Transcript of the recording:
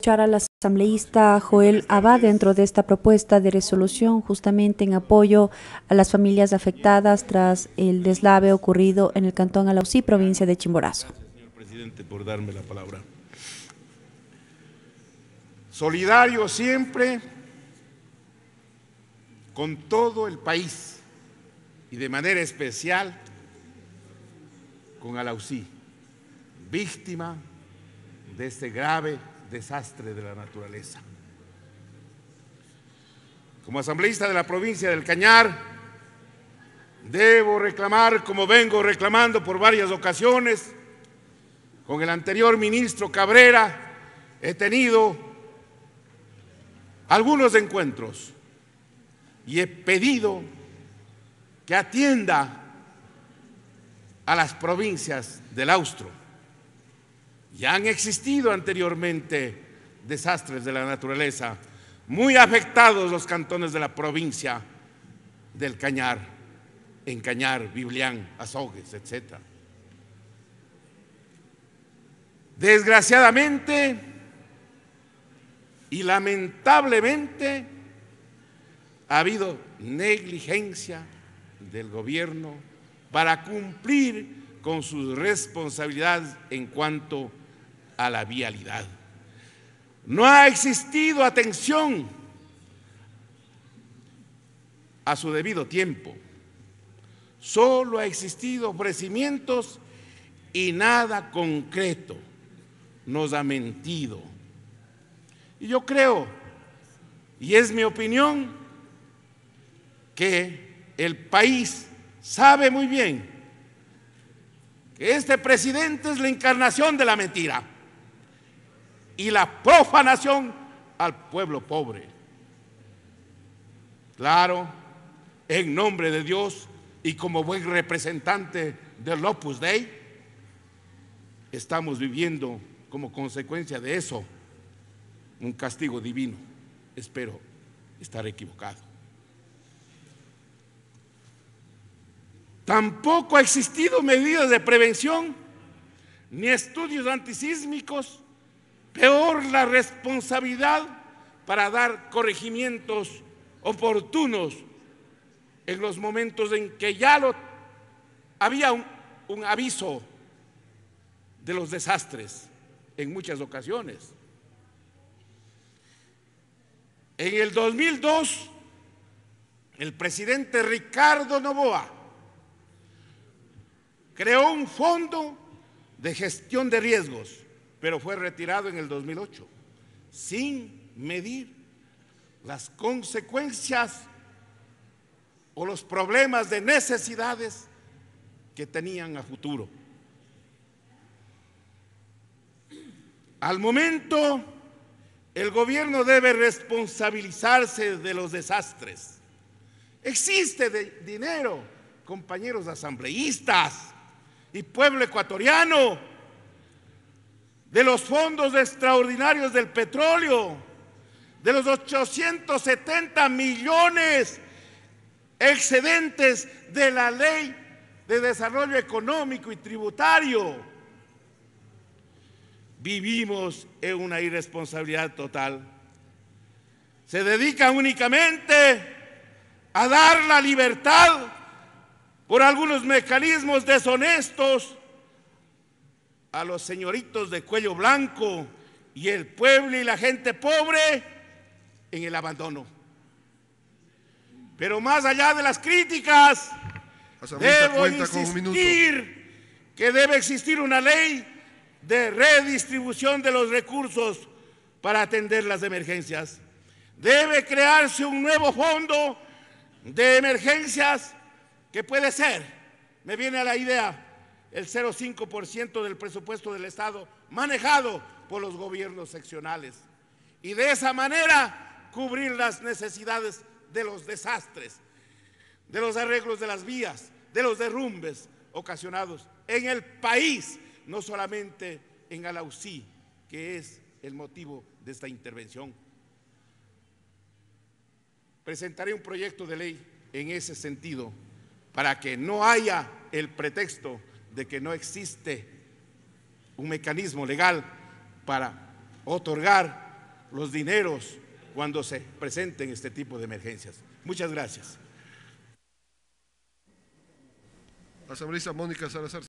escuchar al asambleísta Joel Abad dentro de esta propuesta de resolución justamente en apoyo a las familias afectadas tras el deslave ocurrido en el cantón Alausí, provincia de Chimborazo. Señor presidente, por darme la palabra. Solidario siempre con todo el país y de manera especial con Alausí, víctima de este grave desastre de la naturaleza. Como asambleísta de la provincia del Cañar, debo reclamar, como vengo reclamando por varias ocasiones, con el anterior ministro Cabrera, he tenido algunos encuentros y he pedido que atienda a las provincias del Austro ya han existido anteriormente desastres de la naturaleza, muy afectados los cantones de la provincia del Cañar, Encañar, Biblián, Azogues, etc. Desgraciadamente y lamentablemente ha habido negligencia del gobierno para cumplir con sus responsabilidades en cuanto a la vialidad. No ha existido atención a su debido tiempo. Solo ha existido ofrecimientos y nada concreto. Nos ha mentido. Y yo creo, y es mi opinión, que el país sabe muy bien que este presidente es la encarnación de la mentira y la profanación al pueblo pobre. Claro, en nombre de Dios y como buen representante del Opus Dei, estamos viviendo como consecuencia de eso un castigo divino. Espero estar equivocado. Tampoco ha existido medidas de prevención ni estudios antisísmicos Peor la responsabilidad para dar corregimientos oportunos en los momentos en que ya había un, un aviso de los desastres en muchas ocasiones. En el 2002, el presidente Ricardo Novoa creó un fondo de gestión de riesgos pero fue retirado en el 2008 sin medir las consecuencias o los problemas de necesidades que tenían a futuro. Al momento, el gobierno debe responsabilizarse de los desastres. Existe dinero, compañeros asambleístas y pueblo ecuatoriano de los fondos extraordinarios del petróleo, de los 870 millones excedentes de la ley de desarrollo económico y tributario. Vivimos en una irresponsabilidad total. Se dedican únicamente a dar la libertad por algunos mecanismos deshonestos a los señoritos de cuello blanco y el pueblo y la gente pobre en el abandono. Pero más allá de las críticas, debo insistir que debe existir una ley de redistribución de los recursos para atender las emergencias. Debe crearse un nuevo fondo de emergencias que puede ser, me viene a la idea, el 0,5% del presupuesto del Estado manejado por los gobiernos seccionales. Y de esa manera cubrir las necesidades de los desastres, de los arreglos de las vías, de los derrumbes ocasionados en el país, no solamente en Alausí, que es el motivo de esta intervención. Presentaré un proyecto de ley en ese sentido para que no haya el pretexto de que no existe un mecanismo legal para otorgar los dineros cuando se presenten este tipo de emergencias. Muchas gracias. Asambleísta Mónica Salazar.